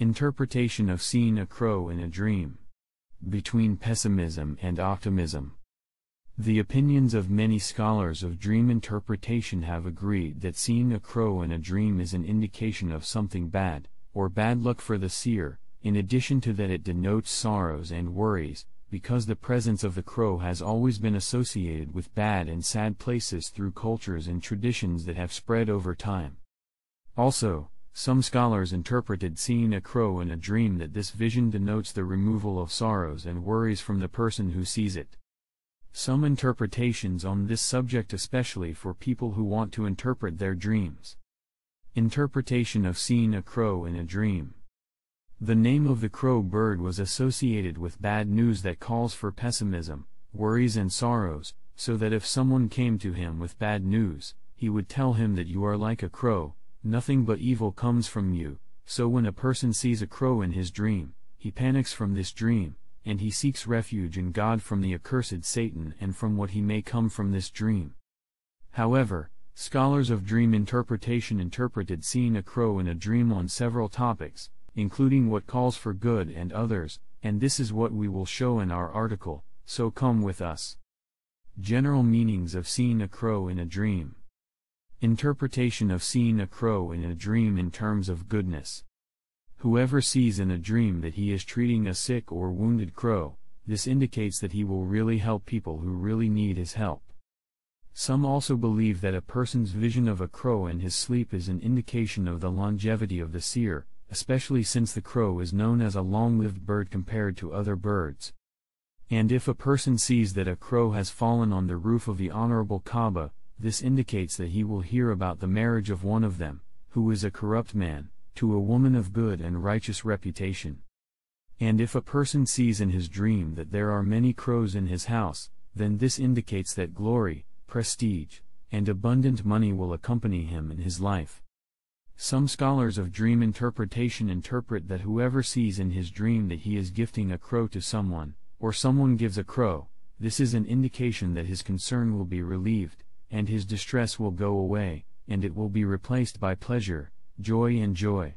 Interpretation of seeing a crow in a dream. Between pessimism and optimism. The opinions of many scholars of dream interpretation have agreed that seeing a crow in a dream is an indication of something bad, or bad luck for the seer, in addition to that it denotes sorrows and worries, because the presence of the crow has always been associated with bad and sad places through cultures and traditions that have spread over time. Also, some scholars interpreted seeing a crow in a dream that this vision denotes the removal of sorrows and worries from the person who sees it. Some interpretations on this subject especially for people who want to interpret their dreams. Interpretation of seeing a crow in a dream. The name of the crow bird was associated with bad news that calls for pessimism, worries and sorrows, so that if someone came to him with bad news, he would tell him that you are like a crow, nothing but evil comes from you, so when a person sees a crow in his dream, he panics from this dream, and he seeks refuge in God from the accursed Satan and from what he may come from this dream. However, scholars of dream interpretation interpreted seeing a crow in a dream on several topics, including what calls for good and others, and this is what we will show in our article, so come with us. General meanings of seeing a crow in a dream. Interpretation of seeing a crow in a dream in terms of goodness. Whoever sees in a dream that he is treating a sick or wounded crow, this indicates that he will really help people who really need his help. Some also believe that a person's vision of a crow in his sleep is an indication of the longevity of the seer, especially since the crow is known as a long-lived bird compared to other birds. And if a person sees that a crow has fallen on the roof of the Honorable Kaaba, this indicates that he will hear about the marriage of one of them, who is a corrupt man, to a woman of good and righteous reputation. And if a person sees in his dream that there are many crows in his house, then this indicates that glory, prestige, and abundant money will accompany him in his life. Some scholars of dream interpretation interpret that whoever sees in his dream that he is gifting a crow to someone, or someone gives a crow, this is an indication that his concern will be relieved, and his distress will go away, and it will be replaced by pleasure, joy and joy.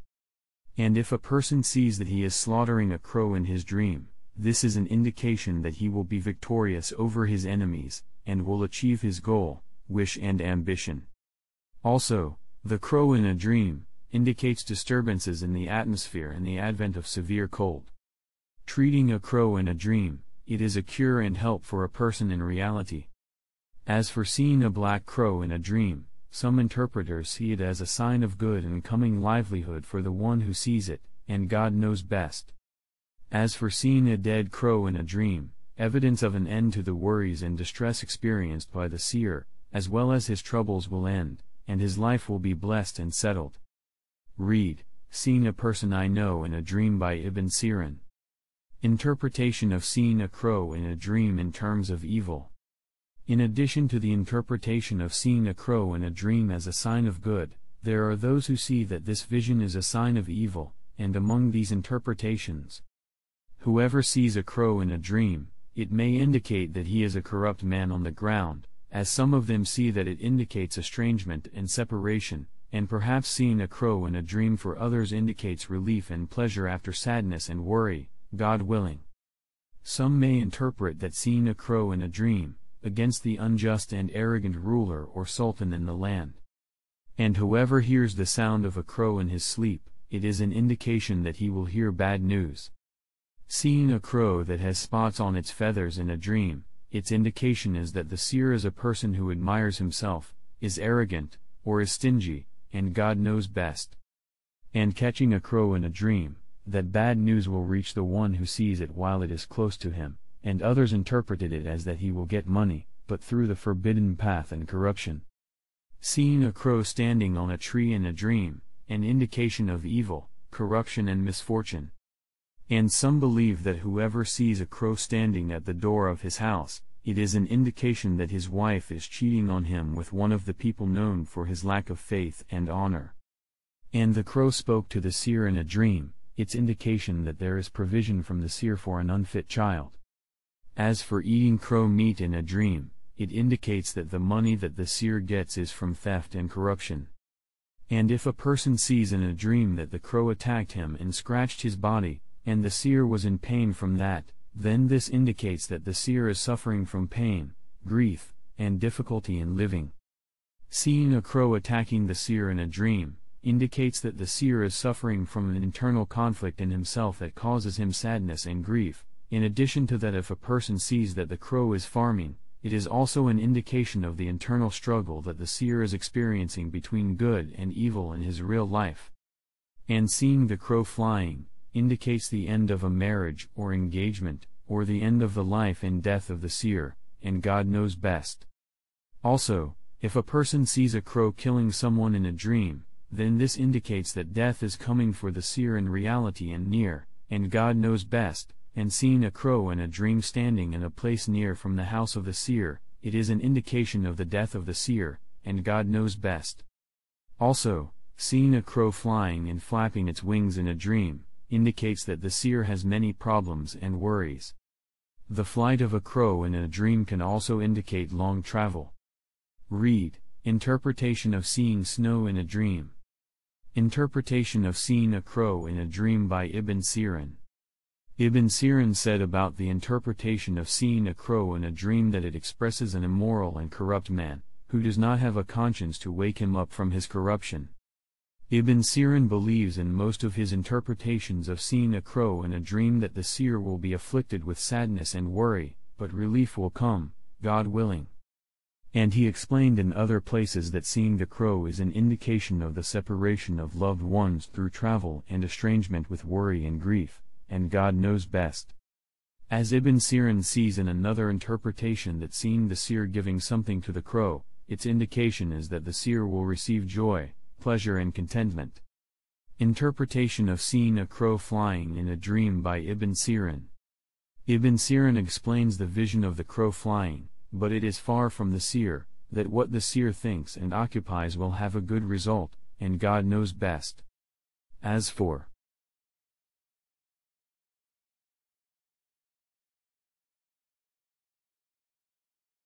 And if a person sees that he is slaughtering a crow in his dream, this is an indication that he will be victorious over his enemies, and will achieve his goal, wish and ambition. Also, the crow in a dream, indicates disturbances in the atmosphere and the advent of severe cold. Treating a crow in a dream, it is a cure and help for a person in reality. As for seeing a black crow in a dream, some interpreters see it as a sign of good and coming livelihood for the one who sees it, and God knows best. As for seeing a dead crow in a dream, evidence of an end to the worries and distress experienced by the seer, as well as his troubles will end, and his life will be blessed and settled. Read, Seeing a Person I Know in a Dream by Ibn Sirin. Interpretation of seeing a crow in a dream in terms of evil. In addition to the interpretation of seeing a crow in a dream as a sign of good, there are those who see that this vision is a sign of evil, and among these interpretations, whoever sees a crow in a dream, it may indicate that he is a corrupt man on the ground, as some of them see that it indicates estrangement and separation, and perhaps seeing a crow in a dream for others indicates relief and pleasure after sadness and worry, God willing. Some may interpret that seeing a crow in a dream, against the unjust and arrogant ruler or sultan in the land. And whoever hears the sound of a crow in his sleep, it is an indication that he will hear bad news. Seeing a crow that has spots on its feathers in a dream, its indication is that the seer is a person who admires himself, is arrogant, or is stingy, and God knows best. And catching a crow in a dream, that bad news will reach the one who sees it while it is close to him and others interpreted it as that he will get money, but through the forbidden path and corruption. Seeing a crow standing on a tree in a dream, an indication of evil, corruption and misfortune. And some believe that whoever sees a crow standing at the door of his house, it is an indication that his wife is cheating on him with one of the people known for his lack of faith and honor. And the crow spoke to the seer in a dream, its indication that there is provision from the seer for an unfit child. As for eating crow meat in a dream, it indicates that the money that the seer gets is from theft and corruption. And if a person sees in a dream that the crow attacked him and scratched his body, and the seer was in pain from that, then this indicates that the seer is suffering from pain, grief, and difficulty in living. Seeing a crow attacking the seer in a dream, indicates that the seer is suffering from an internal conflict in himself that causes him sadness and grief. In addition to that, if a person sees that the crow is farming, it is also an indication of the internal struggle that the seer is experiencing between good and evil in his real life. And seeing the crow flying, indicates the end of a marriage or engagement, or the end of the life and death of the seer, and God knows best. Also, if a person sees a crow killing someone in a dream, then this indicates that death is coming for the seer in reality and near, and God knows best, and seeing a crow in a dream standing in a place near from the house of the seer, it is an indication of the death of the seer, and God knows best. Also, seeing a crow flying and flapping its wings in a dream, indicates that the seer has many problems and worries. The flight of a crow in a dream can also indicate long travel. Read, Interpretation of Seeing Snow in a Dream. Interpretation of Seeing a Crow in a Dream by Ibn Sirin. Ibn Sirin said about the interpretation of seeing a crow in a dream that it expresses an immoral and corrupt man, who does not have a conscience to wake him up from his corruption. Ibn Sirin believes in most of his interpretations of seeing a crow in a dream that the seer will be afflicted with sadness and worry, but relief will come, God willing. And he explained in other places that seeing the crow is an indication of the separation of loved ones through travel and estrangement with worry and grief, and God knows best. As Ibn Sirin sees in another interpretation that seeing the seer giving something to the crow, its indication is that the seer will receive joy, pleasure and contentment. Interpretation of seeing a crow flying in a dream by Ibn Sirin. Ibn Sirin explains the vision of the crow flying, but it is far from the seer, that what the seer thinks and occupies will have a good result, and God knows best. As for